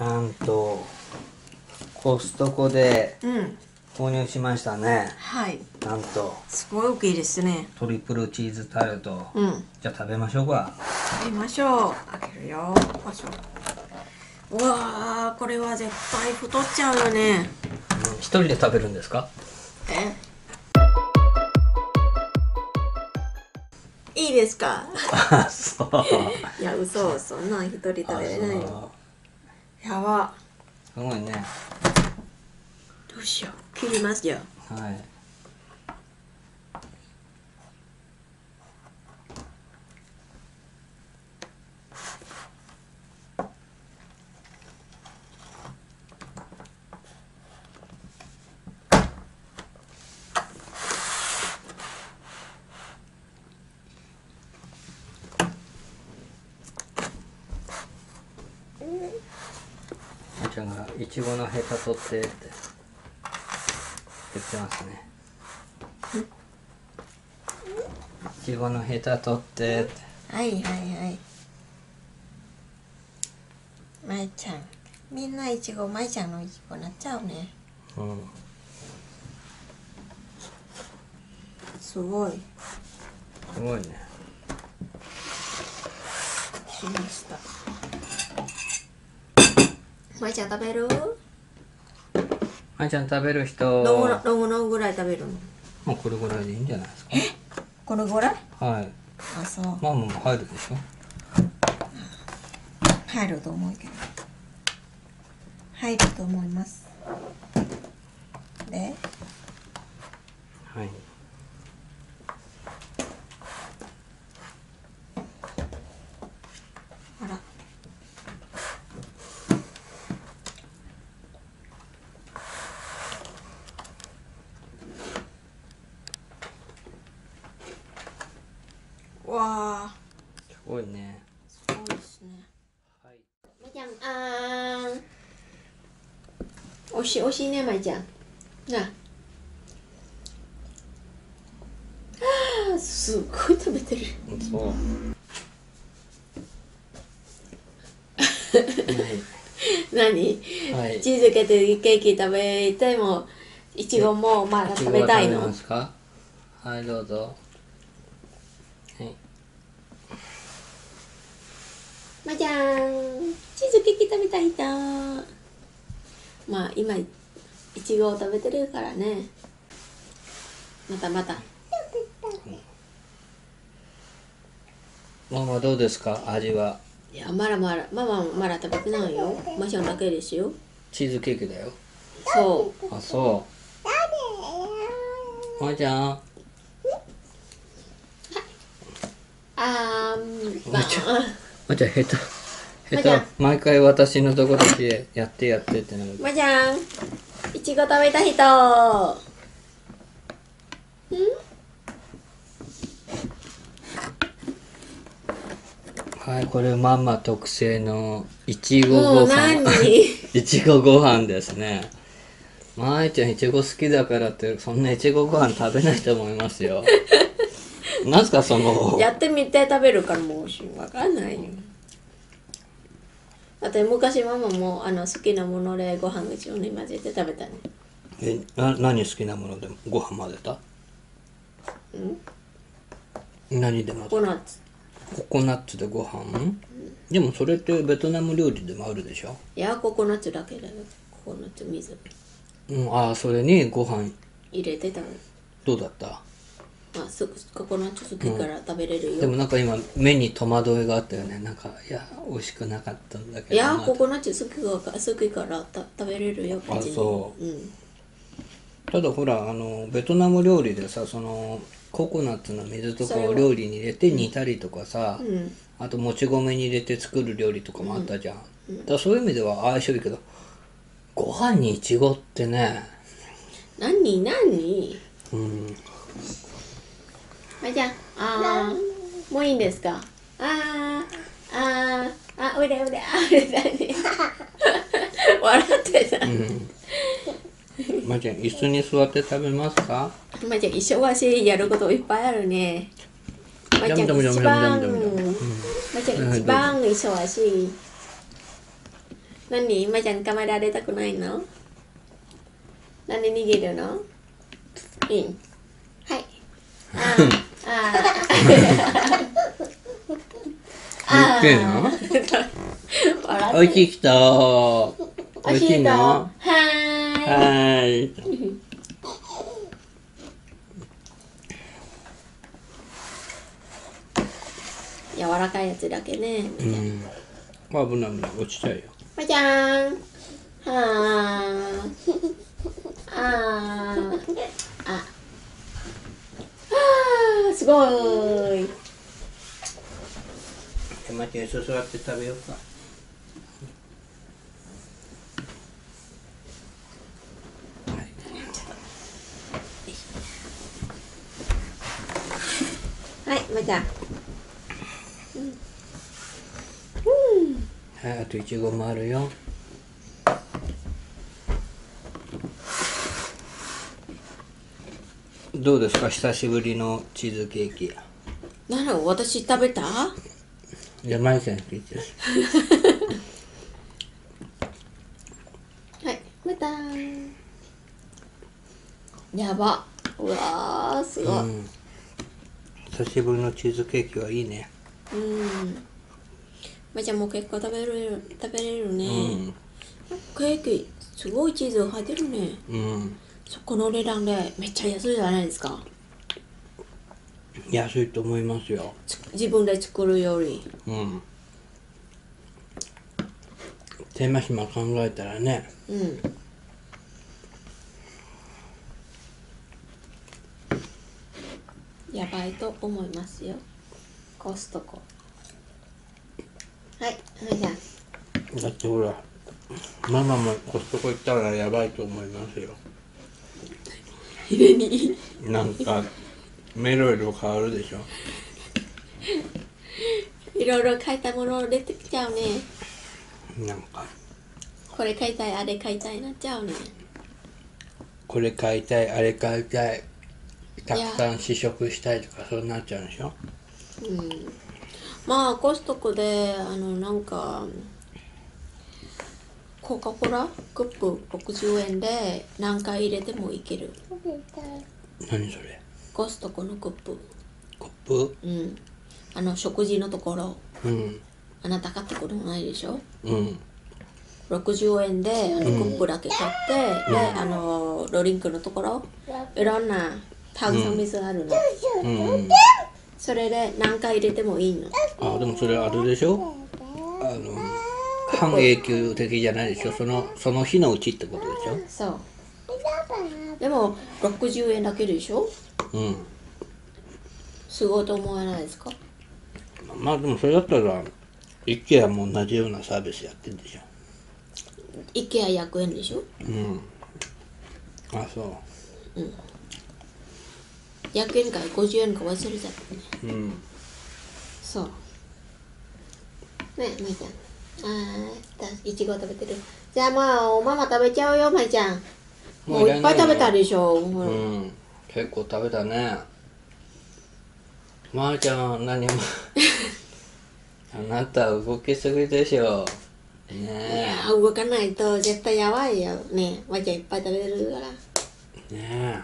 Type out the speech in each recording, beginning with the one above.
なんとコストコでうん。購入しましたね。はい。なんと。すごい大きいですね。トリプルチーズタルト。うん。じゃあ食べましょうか。食べましょう。開けるよ。よいしょうわーこれは絶対太っちゃうよね。うん一人で食べるんですか？え？いいですか？あそう。いや嘘。そんなん一人食べれないよやば。すごいね。どうしよう。切りますよ。はいんがいちごのヘタ取ってって言ってますね。いちごのヘタ取ってって。はいはいはい。まいちゃん。みんないちごまいちゃんのいちごなっちゃうね。うん。すごい。すごいね。しましたまいちゃん食べる？まいちゃん食べる人。どのどのぐらい食べるの？もうこれぐらいでいいんじゃないですこれぐらい？かはい。あそう。まあまあまあ入るでしょ？入ると思うけど。入ると思います。で？はいわあすごいね。すごいですね。はい。まいちゃんあーん。おいしいおいしいねまいちゃん。なあ。すごい食べてる。そう。何？はい。チーズケーキケーキ食べてもいちごもまだ食べたいの。ちごは食べますか？はいどうぞはい。まいちゃんチーズケーキ食べたい人。まあ今いちごを食べてるからね。またまた。ママどうですか？味は。いやまだまだ。ママもまだ食べてないよ。まいちゃんだけですよ。チーズケーキだよ。そう。あそう。まいちゃんあーまあ。まいちゃん下手下手毎回私のところでやってやってってなる。まいちゃん。いちご食べた人。はいこれママ特製のいちごご飯。何 いちごご飯ですね。まいちゃんいちご好きだからってそんないちごご飯食べないと思いますよ なんすかそのやってみて食べるからもうわかんないよ。だって昔ママもあの好きなものでご飯一緒に混ぜて食べたね。えな何好きなものでご飯混ぜた？何で混ぜココナッツ。ココナッツでご飯？でもそれってベトナム料理でもあるでしょ？いやココナッツだけだよ。ココナッツ水。うんああそれにご飯。入れて食べる。どうだった？まあすココナッツ好きから食べれるよ、でもなんか今目に戸惑いがあったよね。なんかいや美味しくなかったんだけど。いやなココナッツ好きからた食べれるよ別に。あそう。ん。ただほらあのベトナム料理でさそのココナッツの水とかを料理に入れて煮たりとかさ、うん。あともち米に入れて作る料理とかもあったじゃん、だからそういう意味では相性いいけどご飯にいちごってね。何何？うんまいちゃんあーもういいんですか？あーあーあおいでおいであおいで何笑ってた、まーちゃん椅子に座って食べますか？まいちゃん忙しいやることいっぱいあるね。まいちゃん一番まいちゃん一番忙しい。何？まいちゃん捕まえられたくないの？なんで逃げるの？いい？はい。あーあー言ってんの？おいしい人おいしいの？はーいはーい。柔らかいやつだけねうん。危ない危ない。落ちちゃうよ。まいちゃんはーあーああーすごーい座って食べようか。はいまいちゃんはい、あといちごもあるよ。どうですか？久しぶりのチーズケーキ。なの私食べた？じゃあ、マイちゃん聞いて。はいまたやばうわーすごい、うん。久しぶりのチーズケーキはいいね。うん。まあ、じゃあもう結構食べれる食べれるうね、ん。ケーキすごいチーズが入ってるねうん。そこの値段でめっちゃ安いじゃないですか安いと思いますよ。つ自分で作るよりうん。手間暇考えたらね。うんやばいと思いますよコストコはいはいじゃあだってほら、ママもコストコ行ったらやばいと思いますよ。ヒレになんか、メロイロ変わるでしょ。いろいろ買いたいもの出てきちゃうねなんか、これ買いたいあれ買いたいなっちゃうねこれ買いたい、あれ買いたい。たくさん試食したいとかそうなっちゃうんでしょ。うんまあコストコであのなんかコカ・コーラクップ60円で何回入れてもいける。何それ？コストコのクップ。コップ？うん。あの食事のところ。うん。あなた買ったことないでしょ？うん。60円であのクップだけ買って、であのドリンクのところ。いろんな炭酸水あるの、うん。それで何回入れてもいいの。あ、でもそれあれでしょ？半永久的じゃないでしょその、その日のうちってことでしそうでも60円だけでしょ？ょうん。すごいと思わないですか？まあでもそれだったら、イケアも同じようなサービスやってるでしょ。IKEA100 円でしょ？うん。あ、そう。100円か50円か忘れちゃったねうん。そうねえまいちゃんあーいちご食べてるじゃあまあママ食べちゃうよまいちゃんもういっぱい食べたでしょほらうん。結構食べたね。まー、ちゃん、何も。あなた動きすぎでしょ。いねや動かないと絶対やばいよねえまいちゃんいっぱい食べれるからえ。ね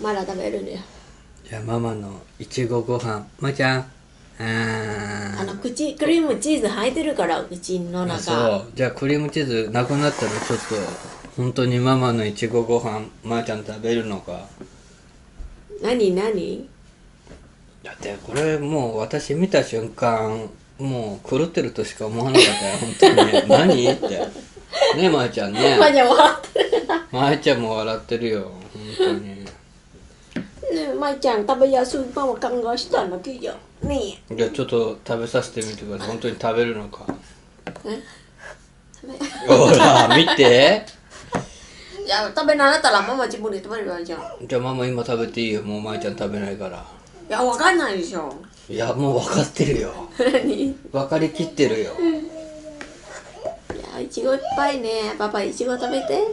まだ食べるんだよえ。じゃあママのいちごご飯。まー、ちゃん。ああの口クリームチーズ入ってるから口のあ中そう。じゃあクリームチーズなくなったらちょっと、本当にママのいちごご飯、まー、ちゃん食べるのか。何何？だってこれもう私見た瞬間もう狂ってるとしか思わなかったよ本当に 何？って。ねえまーちゃんね。まいちゃん笑ってるまーちゃんも笑ってるよ本当にねえまいちゃん食べやすいパンを考えしたんだけ？どねじゃあちょっと食べさせてみてください。本当に食べるのか。え？ほら見て。いや食べなかったらママ自分で食べればいいじゃん。いじゃあママ今食べていいよ。もうまーちゃん食べないから。やわかんないでしょ。いやもう分かってるよ。何？い分かりきってるよ。やいちごいっぱいね。パパいちご食べて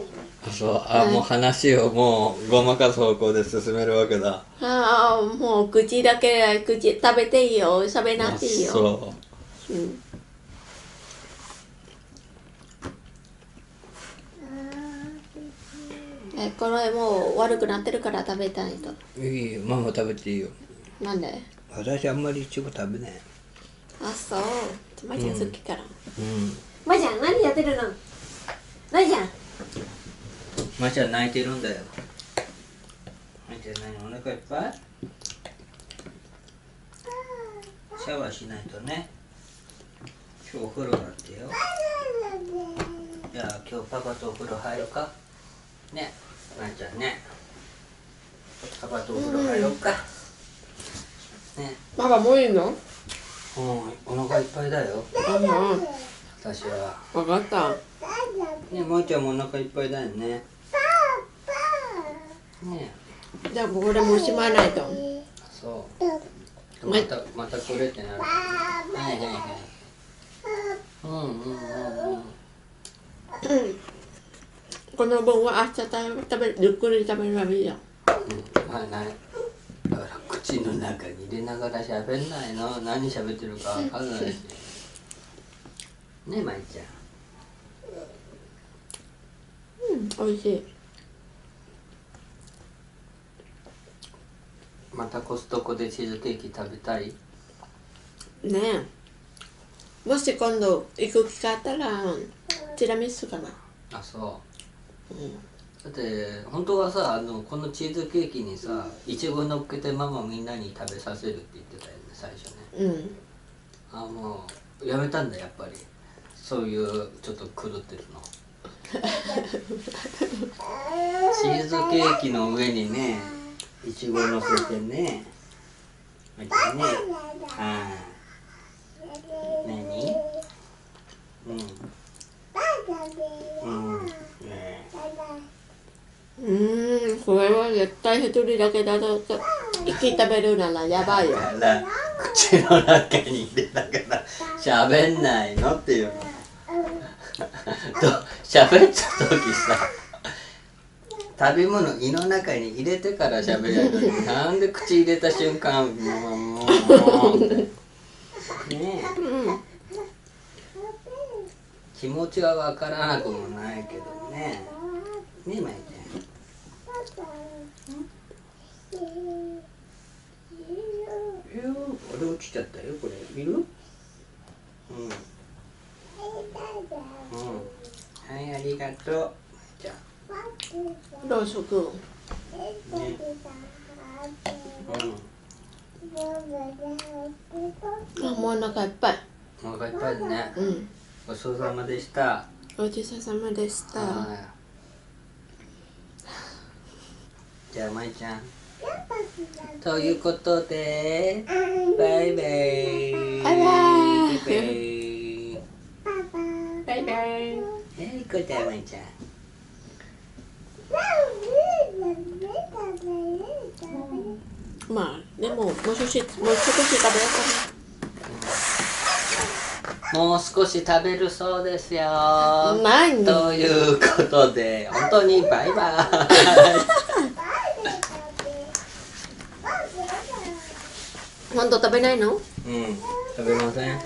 そう。あ、もう話をもうごまかす方向で進めるわけだ。ああもう口だけ口食べていいよ。喋らなくていいよ。そう。うん。えこれもう悪くなってるから食べたいと。いいよ。ママ食べていいよ。なんで？私あんまりいちご食べない。あそう。まいちゃん。好きから、うん。まいちゃん何やってるの？まいちゃんまいちゃん泣いてるんだよ。まいちゃん何お腹いっぱい？シャワーしないとね。今日お風呂だってよ。じゃあ今日パパとお風呂入ろうか。ねまいちゃんね。パパとお風呂入ろうか。ね。パパもういいの？うんお腹いっぱいだよ。あもう私は。分かった。ねまいちゃんもお腹いっぱいだよねねじゃあここでもうしまわないと。そう。またまたこれってなる。はいはいはい。うんうんうんうん。この分は明日食べゆっくり食べればいいよ。うん。はいない。だから口の中に入れながら喋んないの。何喋ってるかわかんないし。ねまいちゃん。うん美味しいたコストコでチーズケーキ食べたい？ねえ。もし今度行く機会あったらティラミスかなあそう。うん。だって本当はさあのこのチーズケーキにさいちご乗っけてママみんなに食べさせるって言ってたよね最初ね。うん。あもうやめたんだやっぱり。そういうちょっと狂ってるの。チーズケーキの上にねいちご乗せてね。こうやってねはい何うん。うん。ねうん。これは絶対一人だけだと一気に食べるならやばいよ口の中に入れながら喋ん。ないのっていうのと喋った時さ食べ物胃の中に入れてから喋るのになんで口入れた瞬間もうもうもうってねえうん気持ちは分からなくもないけどねねえまいちゃんあれ落ちちゃったよこれいるうんうんはいありがとううしょくん。あ、もうお腹いっぱい。お腹いっぱいですね。うん。ごちそうさまでした。ごちそうさまでした。じゃあ、まいちゃん。ということで、バイバイ。バイバイ。バイバイ。バイバイ。えいこちゃん、まいちゃん。まあでももう少しもう少し食べようもう少し食べるそうですよ。かな何？ということで本当にバイバイ。本当食べないの？うん食べません